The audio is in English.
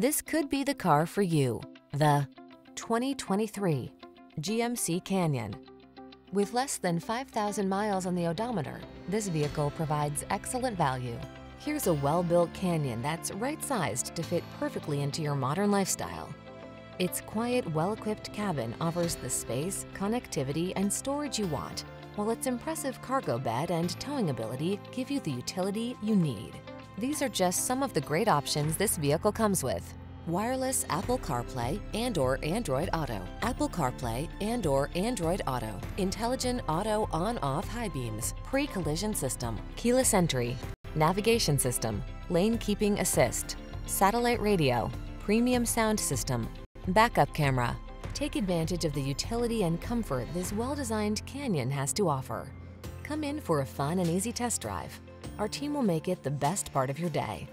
This could be the car for you. The 2023 GMC Canyon. With less than 5,000 miles on the odometer, this vehicle provides excellent value. Here's a well-built Canyon that's right-sized to fit perfectly into your modern lifestyle. Its quiet, well-equipped cabin offers the space, connectivity, and storage you want, while its impressive cargo bed and towing ability give you the utility you need. These are just some of the great options this vehicle comes with. Wireless Apple CarPlay and or Android Auto, Apple CarPlay and or Android Auto, Intelligent Auto On-Off High Beams, Pre-Collision System, Keyless Entry, Navigation System, Lane Keeping Assist, Satellite Radio, Premium Sound System, Backup Camera. Take advantage of the utility and comfort this well-designed Canyon has to offer. Come in for a fun and easy test drive. Our team will make it the best part of your day.